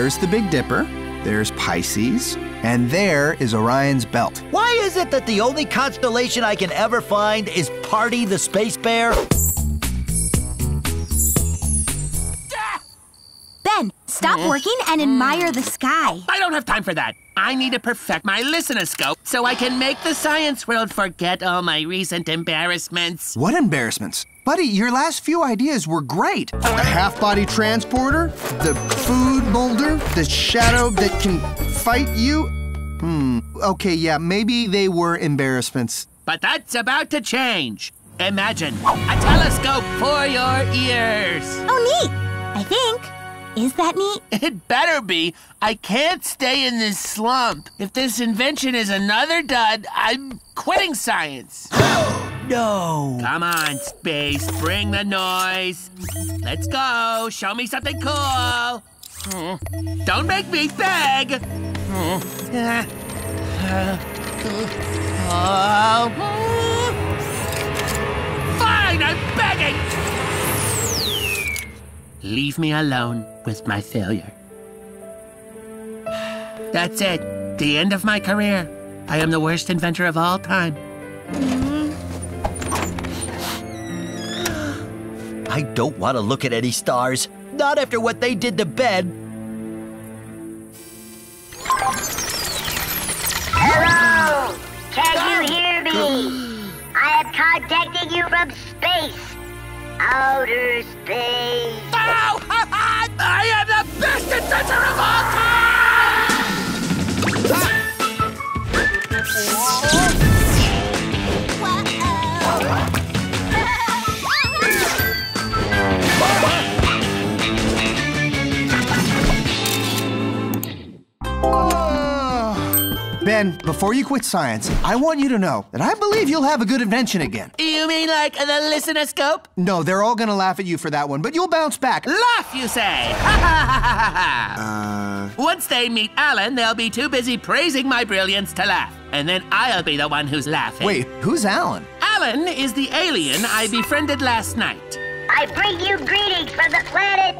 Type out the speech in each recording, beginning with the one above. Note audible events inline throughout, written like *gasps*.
There's the Big Dipper, there's Pisces, and there is Orion's Belt. Why is it that the only constellation I can ever find is Party the Space Bear? Ben, stop working and admire the sky. I don't have time for that. I need to perfect my listenoscope so I can make the science world forget all my recent embarrassments. What embarrassments? Buddy, your last few ideas were great. The half-body transporter, the food molder, the shadow that can fight you. Hmm, okay, yeah, maybe they were embarrassments. But that's about to change. Imagine a telescope for your ears. Oh, neat. I think. Is that neat? *laughs* It better be. I can't stay in this slump. If this invention is another dud, I'm quitting science. *laughs* No. Come on, space, bring the noise. Let's go. Show me something cool. Don't make me beg. Fine, I'm begging. Leave me alone with my failure. That's it. The end of my career. I am the worst inventor of all time. I don't want to look at any stars. Not after what they did to Ben. Hello! Can you hear me? *gasps* I am contacting you from space. Outer space. Ben, before you quit science, I want you to know that I believe you'll have a good invention again. You mean like the listenoscope? No, they're all gonna laugh at you for that one, but you'll bounce back. Laugh, you say? *laughs* Uh, Once they meet Alan, they'll be too busy praising my brilliance to laugh. And then I'll be the one who's laughing. wait, who's Alan? Alan is the alien I befriended last night. I bring you greetings from the planet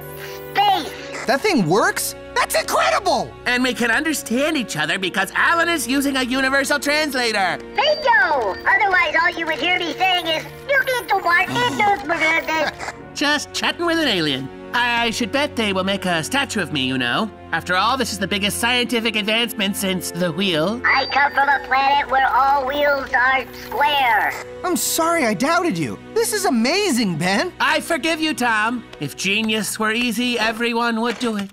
space. That thing works? That's incredible! And we can understand each other because Alan is using a universal translator. Bingo! Otherwise, all you would hear me saying is, you get to work it, Just chatting with an alien. I should bet they will make a statue of me, you know. After all, this is the biggest scientific advancement since the wheel. I come from a planet where all wheels are square. I'm sorry I doubted you. This is amazing, Ben. I forgive you, Tom. If genius were easy, everyone would do it.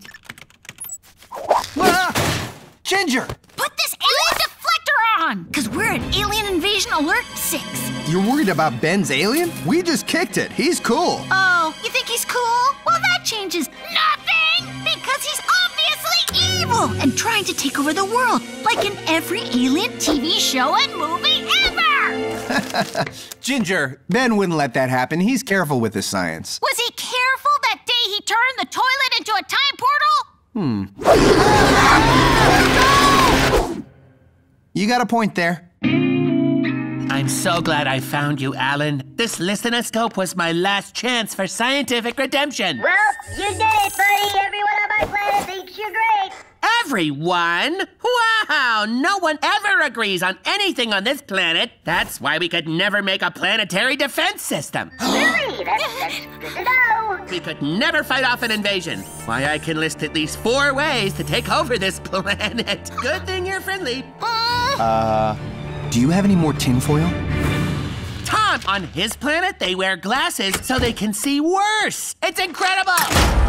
Ah! Ginger, Put this alien deflector on! Because we're at Alien Invasion Alert 6. you're worried about Ben's alien? We just kicked it. He's cool. Oh, you think he's cool? Well, that changes nothing! Because he's obviously evil and trying to take over the world, like in every alien TV show and movie ever! *laughs* Ginger, Ben wouldn't let that happen. He's careful with his science. Was he careful that day he turned the toilet into a time portal? You got a point there. I'm so glad I found you, Alan. This listenoscope was my last chance for scientific redemption. Well, you did it, buddy. Everyone on my planet thinks you're great. Everyone? Wow! No one ever agrees on anything on this planet. That's why we could never make a planetary defense system. Really? That's, that's good. We could never fight off an invasion. Why, I can list at least four ways to take over this *laughs* planet. Good thing you're friendly. Uh, do you have any more tinfoil? Tom, on his planet, they wear glasses so they can see worse. It's incredible!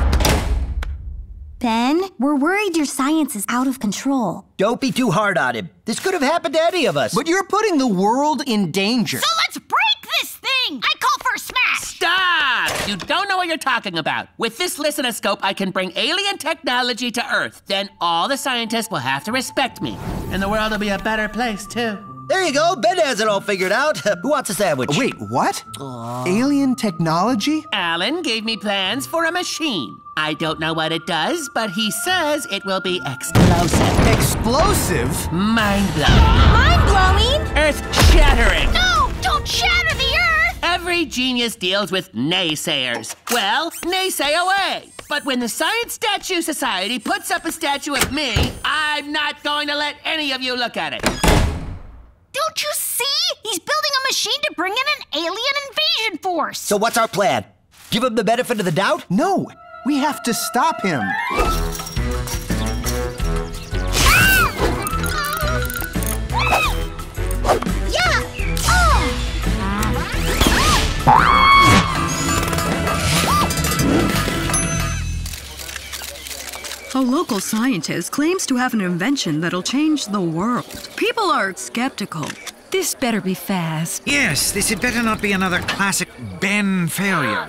Ben, we're worried your science is out of control. Don't be too hard on him. This could have happened to any of us. But you're putting the world in danger. So let's break this thing! I call for a smash! Stop! You don't know what you're talking about. With this listenoscope, I can bring alien technology to Earth. Then all the scientists will have to respect me. And the world will be a better place, too. there you go. Ben has it all figured out. *laughs* Who wants a sandwich? Wait, what? Alien technology? Alan gave me plans for a machine. I don't know what it does, but he says it will be explosive, Explosive? mind blowing, Mind blowing! earth shattering. No! Don't shatter the Earth! Every genius deals with naysayers. Well, naysay away. But when the Science Statue Society puts up a statue of me, I'm not going to let any of you look at it. Don't you see? He's building a machine to bring in an alien invasion force. So what's our plan? Give him the benefit of the doubt? No, we have to stop him. Oh. A local scientist claims to have an invention that'll change the world. People are skeptical. This better be fast. Yes, this had better not be another classic Ben failure.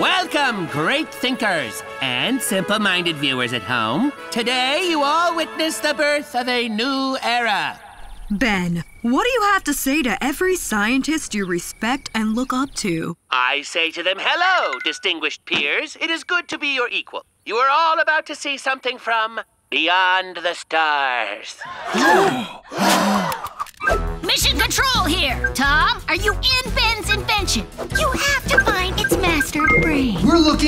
Welcome, great thinkers and simple minded viewers at home. Today, you all witness the birth of a new era. Ben, what do you have to say to every scientist you respect and look up to? I say to them, hello, distinguished peers. It is good to be your equal. You are all about to see something from beyond the stars. *gasps* Mission Control here. Tom, are you in Ben's invention?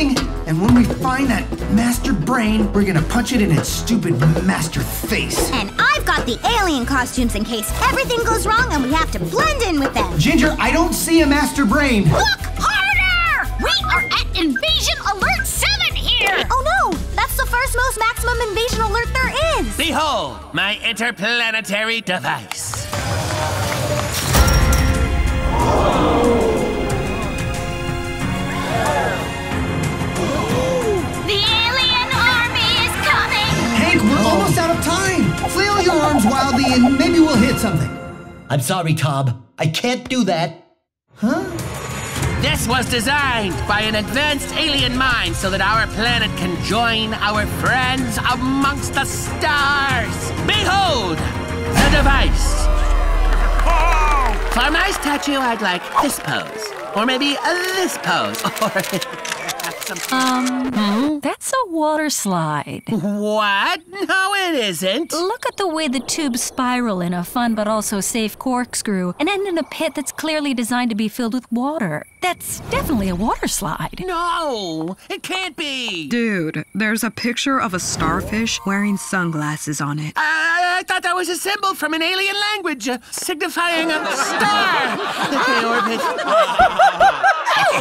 Looking, and when we find that master brain, we're gonna punch it in its stupid master face. And I've got the alien costumes in case everything goes wrong and we have to blend in with them. Ginger, I don't see a master brain. Look harder! We are at Invasion Alert 7 here! Oh no! That's the first most maximum invasion alert there is! Behold, my interplanetary device. Flail your arms wildly, and maybe we'll hit something. I'm sorry, Tom. I can't do that. Huh? This was designed by an advanced alien mind so that our planet can join our friends amongst the stars. Behold, the device. For my statue, I'd like this pose. Or maybe uh, this pose. *laughs* Or perhaps some... Um, that's a water slide. What? No, it isn't. Look at the way the tubes spiral in a fun but also safe corkscrew and end in a pit that's clearly designed to be filled with water. That's definitely a water slide. No, it can't be. Dude, there's a picture of a starfish wearing sunglasses on it. I, I thought that was a symbol from an alien language uh, signifying a star *laughs* that they orbit. *laughs* *laughs*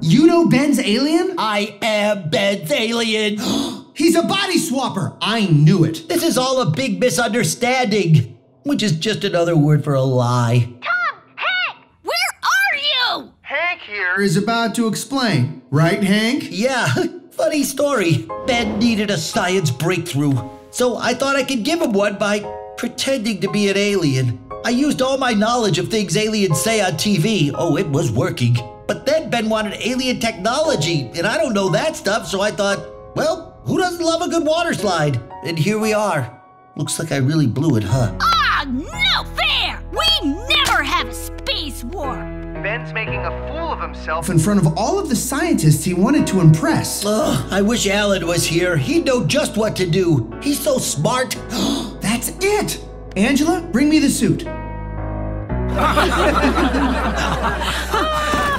You know Ben's alien? I am Ben's alien. *gasps* He's a body swapper. I knew it. this is all a big misunderstanding, which is just another word for a lie. Tom! Hank! Where are you? Hank here is about to explain. Right, Hank? Yeah, *laughs* funny story. Ben needed a science breakthrough, so I thought I could give him one by pretending to be an alien. I used all my knowledge of things aliens say on TV. Oh, it was working. But then Ben wanted alien technology, and I don't know that stuff, so I thought, well, who doesn't love a good water slide? And here we are. Looks like I really blew it, huh? Ah, no fair! We never have a space war! Ben's making a fool of himself. In front of all of the scientists he wanted to impress. Ugh, I wish Alan was here. He'd know just what to do. He's so smart. *gasps* That's it. Angela, bring me the suit.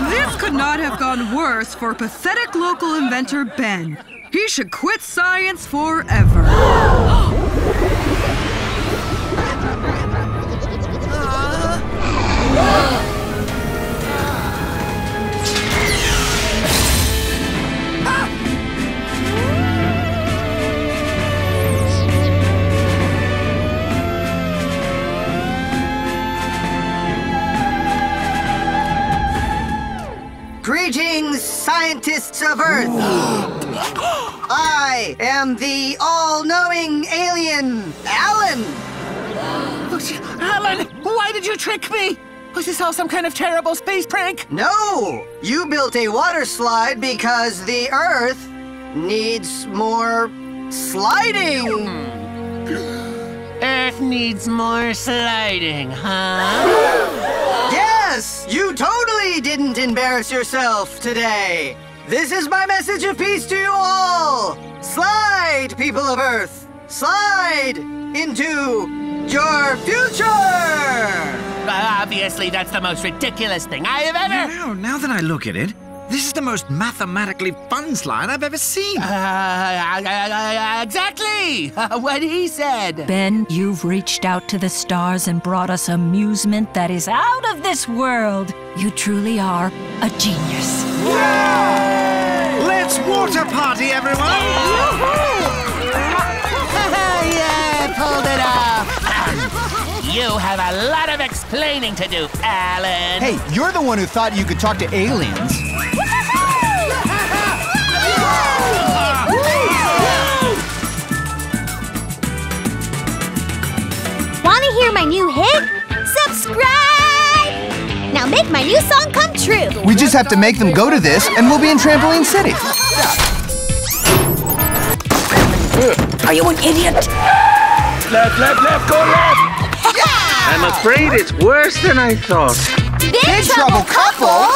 This could not have gone worse for pathetic local inventor Ben. He should quit science forever. Scientists of Earth! *gasps* I am the all knowing alien, Alan! Alan, why did you trick me? Was this all some kind of terrible space prank? No! You built a water slide because the Earth needs more sliding! Earth needs more sliding, huh? *gasps* Yes! You totally didn't embarrass yourself today! This is my message of peace to you all! Slide, people of Earth! Slide into your future! Obviously, that's the most ridiculous thing I have ever. You know, now that I look at it, this is the most mathematically fun slide I've ever seen. Uh, uh, exactly *laughs* what he said. Ben, you've reached out to the stars and brought us amusement that is out of this world. You truly are a genius. Yeah! Let's water party, everyone! *laughs* yeah, pulled it off. you have a lot of explaining to do, Alan. Hey, you're the one who thought you could talk to aliens. Hear my new hit? Subscribe! Now make my new song come true. We just have to make them go to this, and we'll be in Trampoline City. Are you an idiot? Left, left, left, go left! *laughs* I'm afraid it's worse than I thought. Big, trouble couple?